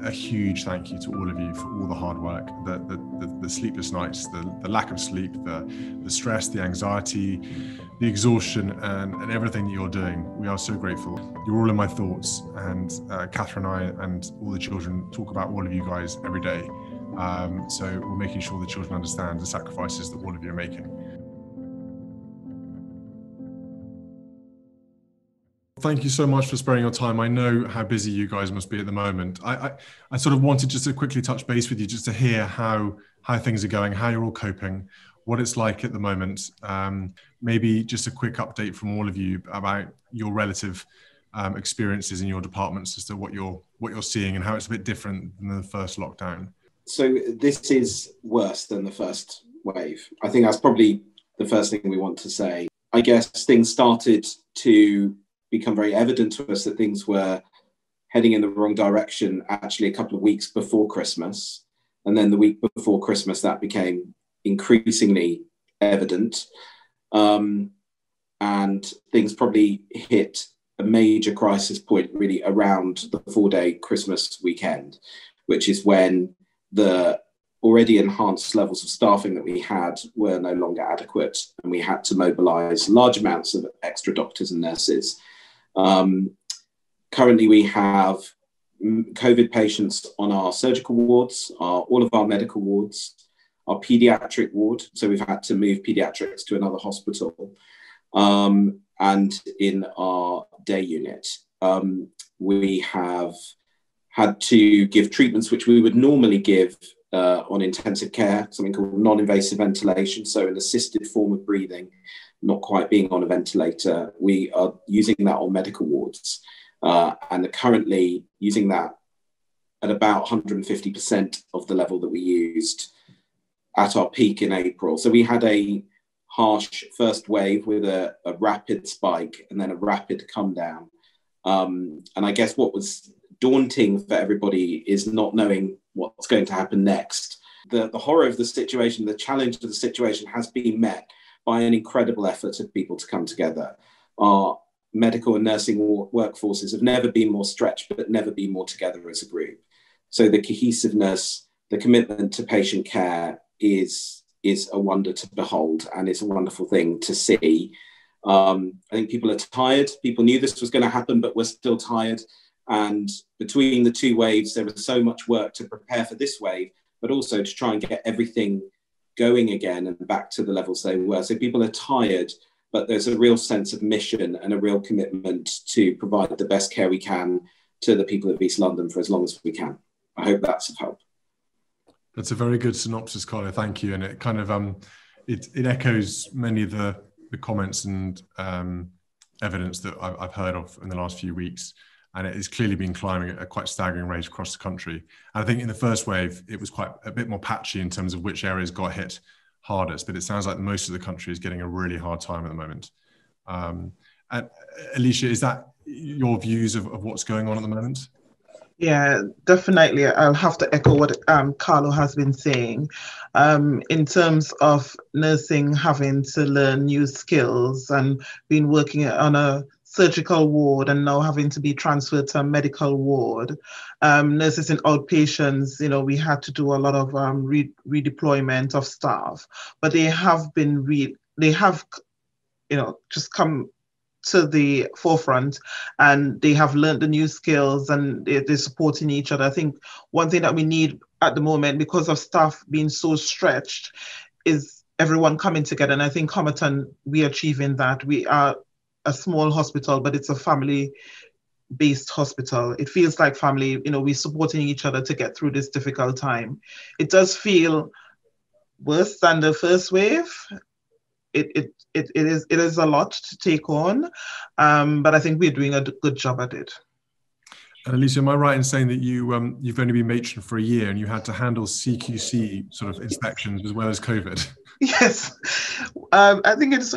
a huge thank you to all of you for all the hard work, the, the, the, the sleepless nights, the, the lack of sleep, the, the stress, the anxiety, the exhaustion, and, and everything that you're doing. We are so grateful. You're all in my thoughts. And uh, Catherine and I and all the children talk about all of you guys every day. Um, so we're making sure the children understand the sacrifices that all of you are making. Thank you so much for sparing your time. I know how busy you guys must be at the moment. I, I, I, sort of wanted just to quickly touch base with you, just to hear how how things are going, how you're all coping, what it's like at the moment. Um, maybe just a quick update from all of you about your relative um, experiences in your departments as to what you're what you're seeing and how it's a bit different than the first lockdown. So this is worse than the first wave. I think that's probably the first thing we want to say. I guess things started to become very evident to us that things were heading in the wrong direction actually a couple of weeks before Christmas. And then the week before Christmas, that became increasingly evident. Um, and things probably hit a major crisis point really around the four day Christmas weekend, which is when the already enhanced levels of staffing that we had were no longer adequate, and we had to mobilize large amounts of extra doctors and nurses um, currently, we have COVID patients on our surgical wards, our, all of our medical wards, our pediatric ward. So we've had to move pediatrics to another hospital. Um, and in our day unit, um, we have had to give treatments which we would normally give uh, on intensive care, something called non invasive ventilation, so an assisted form of breathing not quite being on a ventilator, we are using that on medical wards uh, and are currently using that at about 150% of the level that we used at our peak in April. So we had a harsh first wave with a, a rapid spike and then a rapid come down. Um, and I guess what was daunting for everybody is not knowing what's going to happen next. The, the horror of the situation, the challenge of the situation has been met by an incredible effort of people to come together. Our medical and nursing workforces have never been more stretched, but never been more together as a group. So the cohesiveness, the commitment to patient care is, is a wonder to behold and it's a wonderful thing to see. Um, I think people are tired. People knew this was going to happen, but we're still tired. And between the two waves, there was so much work to prepare for this wave, but also to try and get everything going again and back to the levels they were. So people are tired, but there's a real sense of mission and a real commitment to provide the best care we can to the people of East London for as long as we can. I hope that's of help. That's a very good synopsis, Carlo. Thank you. And it kind of um, it, it echoes many of the, the comments and um, evidence that I've heard of in the last few weeks and it has clearly been climbing at a quite staggering rate across the country. And I think in the first wave, it was quite a bit more patchy in terms of which areas got hit hardest, but it sounds like most of the country is getting a really hard time at the moment. Um, and Alicia, is that your views of, of what's going on at the moment? Yeah, definitely. I'll have to echo what um, Carlo has been saying. Um, in terms of nursing having to learn new skills and been working on a surgical ward and now having to be transferred to a medical ward. Um, nurses and outpatients, you know, we had to do a lot of um, re- redeployment of staff, but they have been re- they have, you know, just come to the forefront and they have learned the new skills and they're, they're supporting each other. I think one thing that we need at the moment because of staff being so stretched is everyone coming together. And I think Homerton, we are achieving that. We are a small hospital, but it's a family based hospital. It feels like family, you know, we're supporting each other to get through this difficult time. It does feel worse than the first wave. It, it, it, it is it is a lot to take on, um, but I think we're doing a good job at it. And Alicia, am I right in saying that you um, you've only been matron for a year and you had to handle CQC sort of inspections as well as COVID? Yes, um, I think it's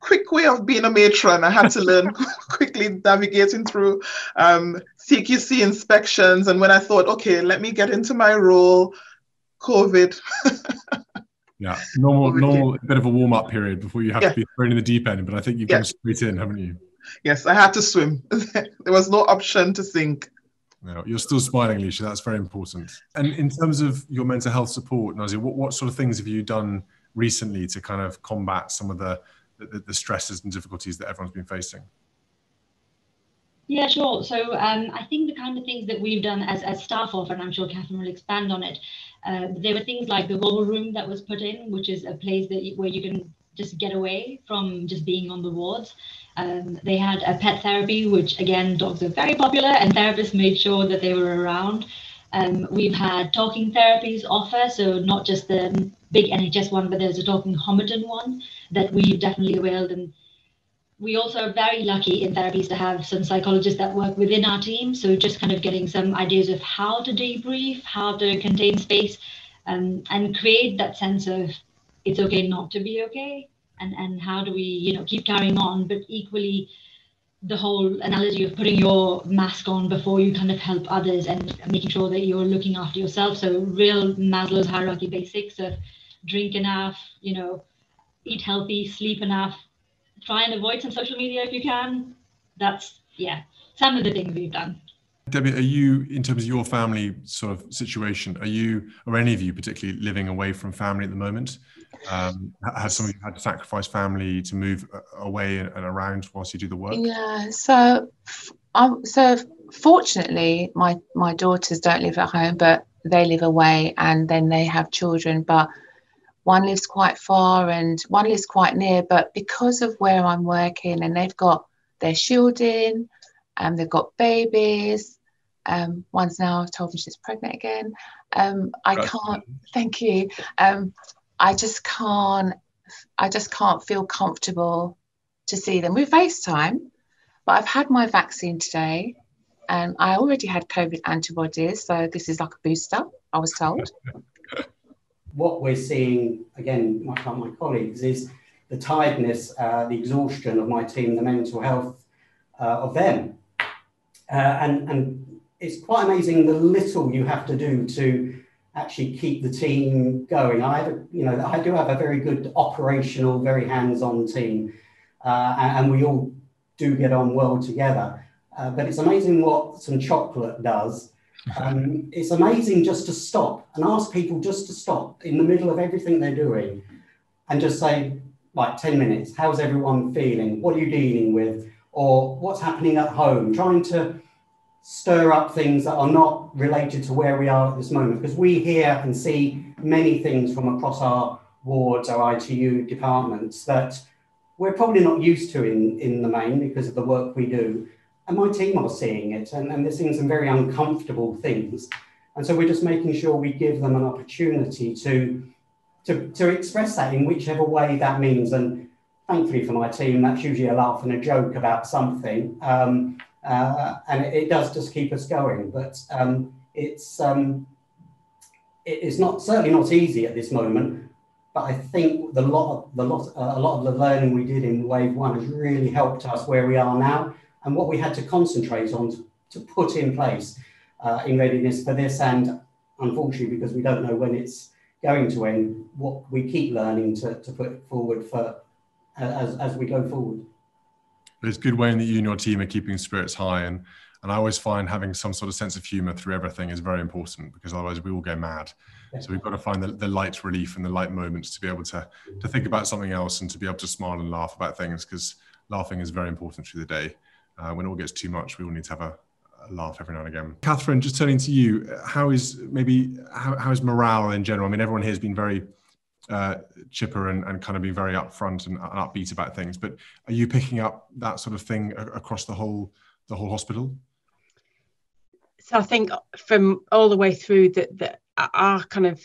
quick way of being a matron. I had to learn quickly navigating through um, CQC inspections, and when I thought, okay, let me get into my role, COVID. yeah, normal, COVID normal, bit of a warm up period before you have yeah. to be thrown in the deep end. But I think you've yeah. gone straight in, haven't you? Yes, I had to swim. there was no option to sink. No, you're still smiling, Alicia. That's very important. And in terms of your mental health support, Nazia, what, what sort of things have you done recently to kind of combat some of the, the, the stresses and difficulties that everyone's been facing? Yeah, sure. So um, I think the kind of things that we've done as, as staff of, and I'm sure Catherine will expand on it, uh, there were things like the wobble room that was put in, which is a place that where you can just get away from just being on the wards. Um, they had a pet therapy, which again, dogs are very popular, and therapists made sure that they were around. Um, we've had talking therapies offer, so not just the big NHS one, but there's a talking Homerton one that we've definitely availed. And we also are very lucky in therapies to have some psychologists that work within our team. So just kind of getting some ideas of how to debrief, how to contain space, um, and create that sense of it's okay not to be okay and and how do we you know keep carrying on but equally the whole analogy of putting your mask on before you kind of help others and making sure that you're looking after yourself so real maslow's hierarchy basics of drink enough you know eat healthy sleep enough try and avoid some social media if you can that's yeah some of the things we've done Debbie, are you, in terms of your family sort of situation, are you, or any of you particularly, living away from family at the moment? Um, has some of you had to sacrifice family to move uh, away and, around whilst you do the work? Yeah. So, um, so fortunately, my my daughters don't live at home, but they live away, and then they have children. But one lives quite far, and one lives quite near. But because of where I'm working, and they've got their shielding, and they've got babies. Um, one's now told me she's pregnant again. Um, I can't. Thank you. Um, I just can't I just can't feel comfortable to see them. We FaceTime, but I've had my vaccine today and I already had COVID antibodies, so this is like a booster, I was told. what we're seeing, again, like my colleagues, is the tiredness, uh, the exhaustion of my team, the mental health uh, of them. Uh, and, and it's quite amazing the little you have to do to actually keep the team going. I have, a, you know, I do have a very good operational, very hands-on team, uh, and, and, we all do get on well together. Uh, but it's amazing what some chocolate does. Um, it's amazing just to stop and ask people just to stop in the middle of everything they're doing, and just say, like, ten minutes. How's everyone feeling? What are you dealing with? Or what's happening at home? Trying to stir up things that are not related to where we are at this moment because we hear and see many things from across our wards, our ITU departments that we're probably not used to in, in the main because of the work we do. And my team are seeing it and, and they're seeing some very uncomfortable things. And so we're just making sure we give them an opportunity to, to, to express that in whichever way that means. And thankfully for my team, that's usually a laugh and a joke about something. Um, uh, and it, it, does just keep us going. But um, it's um, it, it's not certainly not easy at this moment. But I think the lot of the lot uh, a lot of the learning we did in wave one has really helped us where we are now, and what we had to concentrate on to, put in place uh, in readiness for this. And unfortunately, because we don't know when it's going to end, what we keep learning to, to put forward for uh, as, as we go forward. But it's good way in that you and your team are keeping spirits high. And, and I always find having some sort of sense of humor through everything is very important because otherwise we all go mad. So we've got to find the, the light relief and the light moments to be able to, to think about something else and to be able to smile and laugh about things because laughing is very important through the day. Uh, when it all gets too much, we all need to have a, a laugh every now and again. Catherine, just turning to you, how is maybe how, how is morale in general? I mean, everyone here has been very uh, chipper and, and kind of been very upfront and, and upbeat about things. But are you picking up that sort of thing across the whole the whole hospital? So I think from all the way through that that our kind of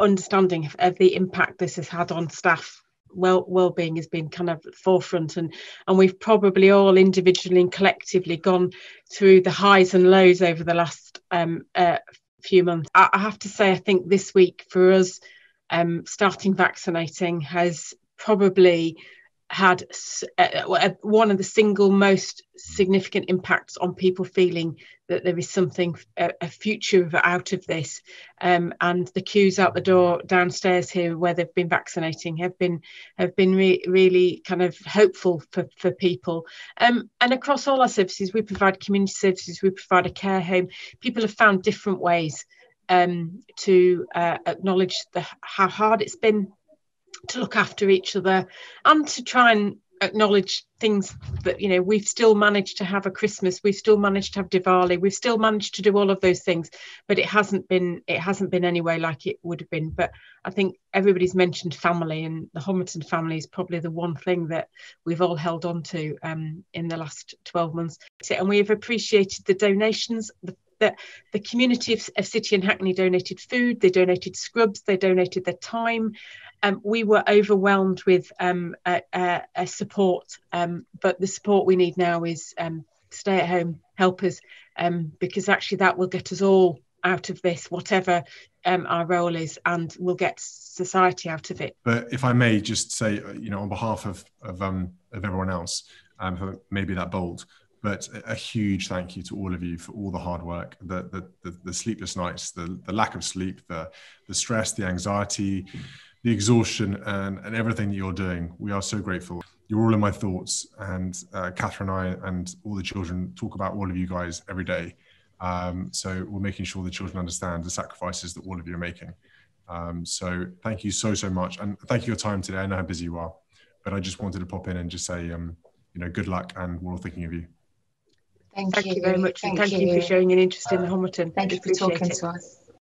understanding of the impact this has had on staff well well-being has been kind of forefront and and we've probably all individually and collectively gone through the highs and lows over the last um, uh, few months. I, I have to say i think this week for us um, starting vaccinating has probably had one of the single most significant impacts on people feeling that there is something a, a future out of this. Um, and the queues out the door downstairs here where they've been vaccinating have been have been re- really kind of hopeful for, for people. Um, and across all our services we provide community services we provide a care home. People have found different ways um, to uh, acknowledge the, how hard it's been to look after each other and to try and acknowledge things that you know we've still managed to have a christmas we've still managed to have diwali we've still managed to do all of those things but it hasn't been it hasn't been anyway like it would have been. But i think everybody's mentioned family and the homerton family is probably the one thing that we've all held on to um, in the last 12 months. And we have appreciated the donations the the, the community of, of City and Hackney donated food, they donated scrubs, they donated their time, um, we were overwhelmed with um, a, a, a support, um, but the support we need now is um, stay at home helpers, um, because actually that will get us all out of this, whatever our role is, and we'll get society out of it. But if I may just say, you know, on behalf of of, of everyone else, um, maybe that bold, but a huge thank you to all of you for all the hard work, the the, the, the sleepless nights, the, the lack of sleep, the the stress, the anxiety, the exhaustion and, and everything that you're doing. We are so grateful. You're all in my thoughts. And uh, Catherine and I and all the children talk about all of you guys every day. Um, so we're making sure the children understand the sacrifices that all of you are making. Um, so thank you so, so much. And thank you for your time today. I know how busy you are, but I just wanted to pop in and just say, um, you know, good luck and we're all thinking of you. Thank, thank you. you. very much. Thank and thank you. you. for showing an interest in the Homerton. Thank you for talking it. to us.